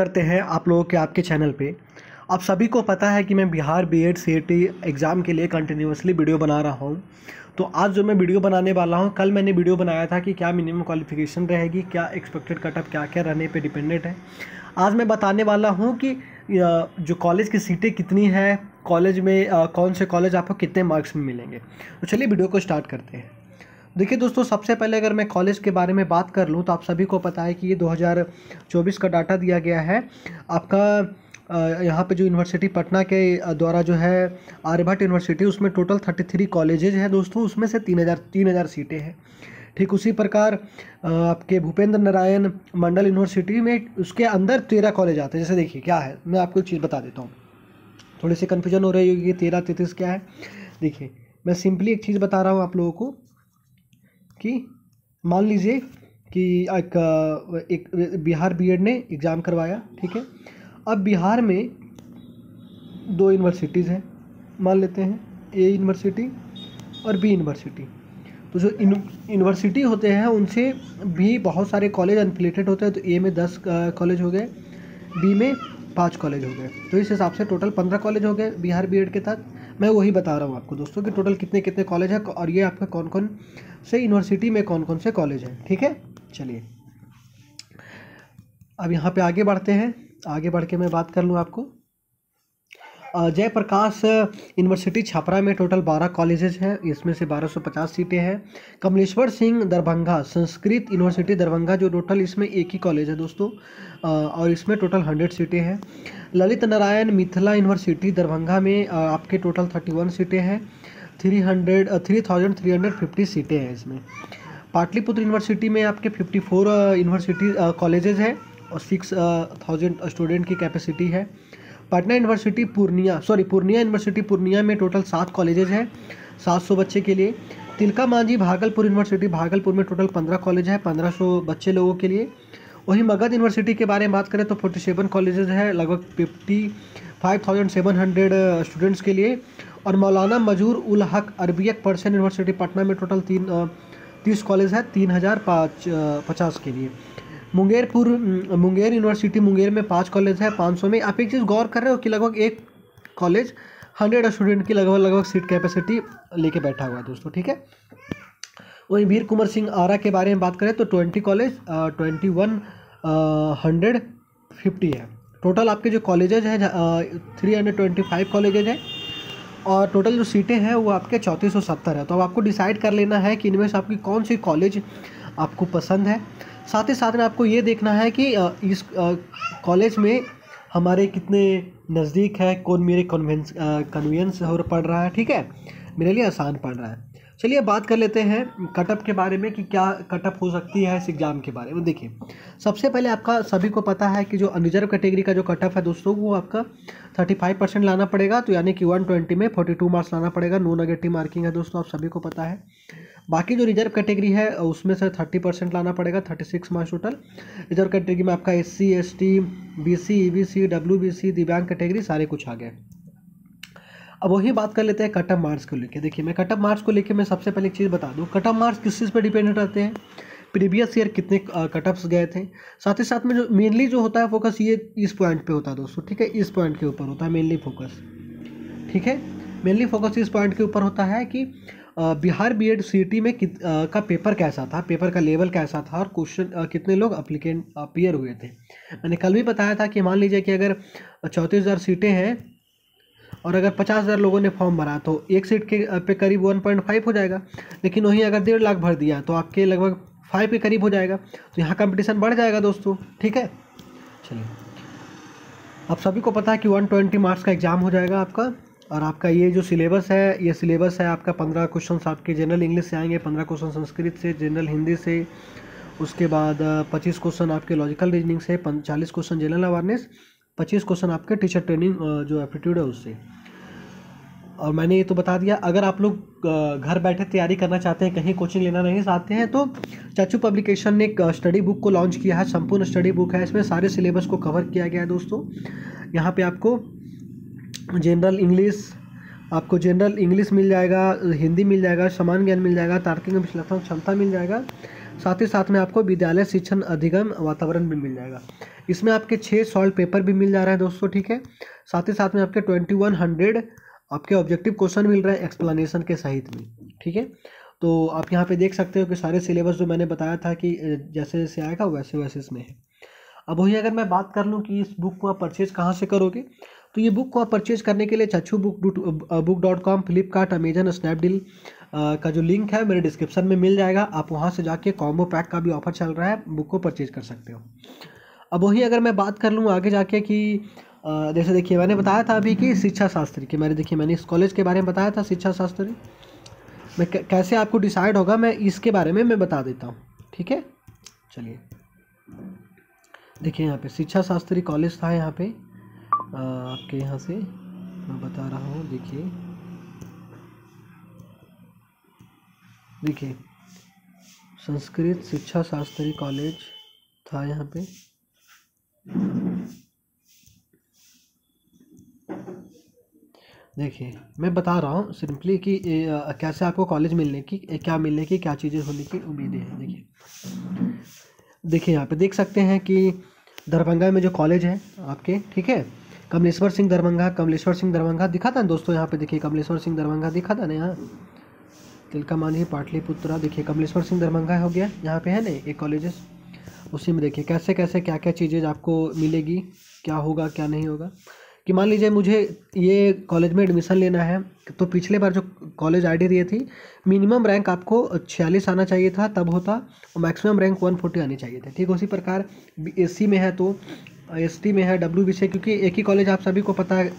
करते हैं आप लोगों के आपके चैनल पे। आप सभी को पता है कि मैं Bihar B Ed C exam के लिए कंटिन्यूसली वीडियो बना रहा हूँ। तो आज जो मैं वीडियो बनाने वाला हूँ, कल मैंने वीडियो बनाया था कि क्या मिनिमम क्वालिफिकेशन रहेगी, क्या एक्सपेक्टेड कटअप क्या क्या रहने पे डिपेंडेंट है। आज मैं बताने वाला हूँ कि जो कॉलेज की सीटें कितनी है कॉलेज में कौन से कॉलेज आपको कितने मार्क्स में मिलेंगे। तो चलिए वीडियो को स्टार्ट करते हैं। देखिए दोस्तों, सबसे पहले अगर मैं कॉलेज के बारे में बात कर लूँ तो आप सभी को पता है कि ये 2024 का डाटा दिया गया है। आपका यहाँ पे जो यूनिवर्सिटी पटना के द्वारा जो है, आर्यभट्ट यूनिवर्सिटी उसमें टोटल थर्टी थ्री कॉलेजेज हैं दोस्तों, उसमें से तीन हज़ार तीन हज़ार सीटें हैं। ठीक उसी प्रकार आपके भूपेंद्र नारायण मंडल यूनिवर्सिटी में उसके अंदर तेरह कॉलेज आते हैं। जैसे देखिए, क्या है? मैं आपको एक चीज़ बता देता हूँ। थोड़ी सी कन्फ्यूज़न हो रही होगी तेरह, तैंतीस क्या है? देखिए, मैं सिंपली एक चीज़ बता रहा हूँ आप लोगों को। कि मान लीजिए कि एक, एक बिहार बीएड ने एग्ज़ाम करवाया ठीक है? अब बिहार में दो यूनिवर्सिटीज़ हैं मान लेते हैं ए यूनिवर्सिटी और बी यूनिवर्सिटी तो जो यूनिवर्सिटी होते हैं उनसे भी बहुत सारे कॉलेज अनफिलेटेड होते हैं तो ए में दस कॉलेज हो गए बी में पाँच कॉलेज हो गए। तो इस हिसाब से टोटल पंद्रह कॉलेज हो गए बिहार बी के तहत मैं वही बता रहा हूँ आपको दोस्तों कि टोटल कितने कितने कॉलेज हैं और ये आपका कौन कौन से यूनिवर्सिटी में कौन कौन से कॉलेज हैं, ठीक है? चलिए। अब यहाँ पे आगे बढ़ते हैं। आगे बढ़ के मैं बात कर लूँ आपको। जयप्रकाश यूनिवर्सिटी छपरा में टोटल बारह कॉलेजेस हैं। इसमें से बारह सौ पचास सीटें हैं। कमलेश्वर सिंह दरभंगा, संस्कृत यूनिवर्सिटी दरभंगा, जो टोटल इसमें एक ही कॉलेज है दोस्तों और इसमें टोटल हंड्रेड सीटें हैं। ललित नारायण मिथिला यूनिवर्सिटी दरभंगा में आपके टोटल थर्टी वन सीटें हैं। Three hundred three thousand three hundred fifty सीटें हैं इसमें। पाटलिपुत्र यूनिवर्सिटी में आपके फिफ्टी फोर यूनिवर्सिटी कॉलेजेस हैं, और सिक्स थाउज़ेंड स्टूडेंट की कैपेसिटी है। Patna university Purnia sorry Purnia university Purnia में टोटल सात कॉलेजेस हैं, सात सौ बच्चे के लिए। तिलका मांझी भागलपुर यूनिवर्सिटी, भागलपुर में टोटल पंद्रह कॉलेज है, पंद्रह सौ बच्चे लोगों के लिए। वहीं मगध यूनिवर्सिटी के बारे में बात करें तो फोर्टी सेवन कॉलेजेस है, लगभग fifty five thousand seven hundred students के लिए। और मौलाना मजूर उल हक अरबियक पर्सन यूनिवर्सिटी पटना में टोटल तीन तीस कॉलेज है, तीन हज़ार पाँच पचास के लिए। मुंगेरपुर, मुंगेर यूनिवर्सिटी, मुंगेर में पाँच कॉलेज है, पाँच सौ में। आप एक चीज़ गौर कर रहे हो कि लगभग एक कॉलेज हंड्रेड स्टूडेंट की लगभग लगभग सीट कैपेसिटी लेके बैठा हुआ है दोस्तों, ठीक है? वहीं वीर कुंवर सिंह आरा के बारे में बात करें तो twenty college twenty one hundred fifty है। टोटल आपके जो कॉलेजेज हैं three hundred twenty five colleges हैं और टोटल जो सीटें हैं, वो आपके चौंतीस सौ सत्तर है। तो अब आपको डिसाइड कर लेना है कि इनमें से आपकी कौन सी कॉलेज आपको पसंद है। साथ ही साथ में आपको ये देखना है कि इस कॉलेज में हमारे कितने नज़दीक है, कौन मेरे कन्वेंस कन्वीनियंस हो पढ़ रहा है, ठीक है? मेरे लिए आसान पढ़ रहा है। चलिए बात कर लेते हैं कटअप के बारे में कि क्या कटअप हो सकती है इस एग्ज़ाम के बारे में। देखिए, सबसे पहले आपका सभी को पता है कि जो अनरिजर्व कैटेगरी का जो कटअप है दोस्तों, वो आपका थर्टी फाइव परसेंट लाना पड़ेगा। तो यानी कि वन ट्वेंटी में फोर्टी टू मार्क्स लाना पड़ेगा। नो नेगेटिव मार्किंग है दोस्तों, आप सभी को पता है। बाकी जो रिज़र्व कैटेगरी है, उसमें से थर्टी परसेंट लाना पड़ेगा thirty six marks total reserve category में आपका S C S T B C E B C W B C दिव्यांग कैटेगरी सारे कुछ आ गए। अब वही बात कर लेते हैं कटअप मार्क्स को लेकर देखिए मैं कट ऑफ़ मार्क्स को लेकर मैं सबसे पहले एक चीज़ बता दूँ। कटअप मार्क्स किस चीज़ पर डिपेंडेंट रहते हैं? प्रीवियस ईयर कितने कटअप्स गए थे? साथ ही साथ में जो मेनली जो होता है फोकस ये इस पॉइंट पे होता है दोस्तों ठीक है? इस पॉइंट के ऊपर होता है मेनली फोकस ठीक है? मेनली फोकस इस पॉइंट के ऊपर होता है कि बिहार बी एड सी में कित, आ, का पेपर कैसा था? पेपर का लेवल कैसा था? और क्वेश्चन कितने लोग अप्लीकेंट अपियर हुए थे? मैंने कल भी बताया था कि मान लीजिए कि अगर चौंतीस हज़ार सीटें हैं और अगर पचास हज़ार लोगों ने फॉर्म भरा तो एक सीट के पे करीब वन पॉइंट फाइव हो जाएगा। लेकिन वहीं अगर डेढ़ लाख भर दिया तो आपके लगभग फाइव के करीब हो जाएगा। तो यहाँ कंपटीशन बढ़ जाएगा दोस्तों, ठीक है? चलिए। आप सभी को पता है कि वन ट्वेंटी मार्क्स का एग्ज़ाम हो जाएगा आपका, और आपका ये जो सिलेबस है, ये सिलेबस है आपका पंद्रह क्वेश्चन आपके जनरल इंग्लिश से आएँगे, पंद्रह क्वेश्चन संस्कृत से, जनरल हिंदी से, उसके बाद पच्चीस क्वेश्चन आपके लॉजिकल रीजनिंग से चालीस क्वेश्चन जनरल अवेयरनेस पच्चीस क्वेश्चन आपके टीचर ट्रेनिंग जो एप्टीट्यूड है उससे। और मैंने ये तो बता दिया, अगर आप लोग घर बैठे तैयारी करना चाहते हैं, कहीं कोचिंग लेना नहीं चाहते हैं तो चाचू पब्लिकेशन ने एक स्टडी बुक को लॉन्च किया है, संपूर्ण स्टडी बुक है, इसमें सारे सिलेबस को कवर किया गया है दोस्तों। यहाँ पे आपको जनरल इंग्लिश आपको जनरल इंग्लिश मिल जाएगा, हिंदी मिल जाएगा, समान ज्ञान मिल जाएगा, तार्किक विश्लेषण क्षमता मिल जाएगा। साथ ही साथ में आपको विद्यालय शिक्षण अधिगम वातावरण भी मिल जाएगा। इसमें आपके छः सॉल्व पेपर भी मिल जा रहा है दोस्तों, ठीक है? साथ ही साथ में आपके ट्वेंटी वन हंड्रेड आपके ऑब्जेक्टिव क्वेश्चन मिल रहे हैं एक्सप्लेनेशन के सहित में ठीक है? तो आप यहाँ पे देख सकते हो कि सारे सिलेबस जो मैंने बताया था कि जैसे जैसे आएगा वैसे वैसे इसमें है। अब वही अगर मैं बात कर लूँ कि इस बुक को आप परचेज़ कहाँ से करोगे तो ये बुक को आप परचेज़ करने के लिए चच्छू book book dot com Flipkart Amazon Snapdeal का जो लिंक है, मेरे डिस्क्रिप्शन में मिल जाएगा। आप वहाँ से जाके कॉम्बो पैक का भी ऑफ़र चल रहा है बुक को परचेज़ कर सकते हो। अब वही अगर मैं बात कर लूँ आगे जाके कि जैसे देखिए, मैंने बताया था अभी कि शिक्षा शास्त्री की, मैंने देखिए, मैंने इस कॉलेज के बारे में बताया था शिक्षा शास्त्री। मैं कैसे आपको डिसाइड होगा, मैं इसके बारे में, मैं बता देता हूँ। ठीक है? चलिए। देखिए यहाँ पे शिक्षा शास्त्री कॉलेज था यहाँ पे। आपके यहाँ से मैं बता रहा हूँ, देखिए। देखिए, संस्कृत शिक्षा शास्त्री कॉलेज था यहाँ पे। देखिए, मैं बता रहा हूँ सिंपली कि कैसे आपको कॉलेज मिलने की क्या मिलने की, क्या चीज़ें होने की उम्मीदें हैं। देखिए देखिए यहाँ पे देख सकते हैं कि दरभंगा में जो कॉलेज है आपके, ठीक है? कमलेश्वर सिंह दरभंगा, कमलेश्वर सिंह दरभंगा दिखा था ना दोस्तों? यहाँ पे देखिए, कमलेश्वर सिंह दरभंगा दिखा था ना यहाँ? तिलका मांझी, पाटलिपुत्रा, देखिए, कमलेश्वर सिंह दरभंगा हो गया। यहाँ पे है ना, एक कॉलेजेस उसी में देखिए, कैसे कैसे क्या क्या चीज़ें आपको मिलेगी, क्या होगा, क्या नहीं होगा? कि मान लीजिए मुझे ये कॉलेज में एडमिशन लेना है तो पिछले बार जो कॉलेज आईडी दिए थी मिनिमम रैंक आपको छियालीस आना चाहिए था, तब होता, और मैक्सिमम रैंक वन फोर्टी आनी चाहिए थे। ठीक उसी प्रकार एस में है तो एस में है डब्ल्यू बी क्योंकि एक ही कॉलेज आप सभी को पता है,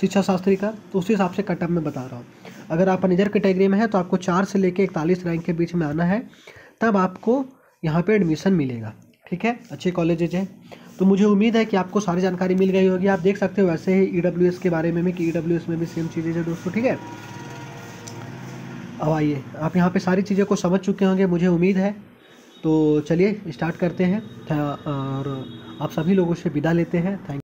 शिक्षा शास्त्री का तो उस हिसाब से कटअप में बता रहा हूँ। अगर आप मैनेजर कैटेगरी में है तो आपको चार से लेकर इकतालीस रैंक के बीच में आना है, तब आपको यहाँ पर एडमिशन मिलेगा, ठीक है? अच्छे कॉलेजेज हैं। तो मुझे उम्मीद है कि आपको सारी जानकारी मिल गई होगी। आप देख सकते हो वैसे ही ईडब्ल्यूएस के बारे में भी कि ईडब्ल्यूएस में भी सेम चीज़ें हैं दोस्तों, ठीक है? अब आइए, आप यहाँ पे सारी चीज़ों को समझ चुके होंगे, मुझे उम्मीद है। तो चलिए स्टार्ट करते हैं। और आप सभी लोगों से विदा लेते हैं। थैंक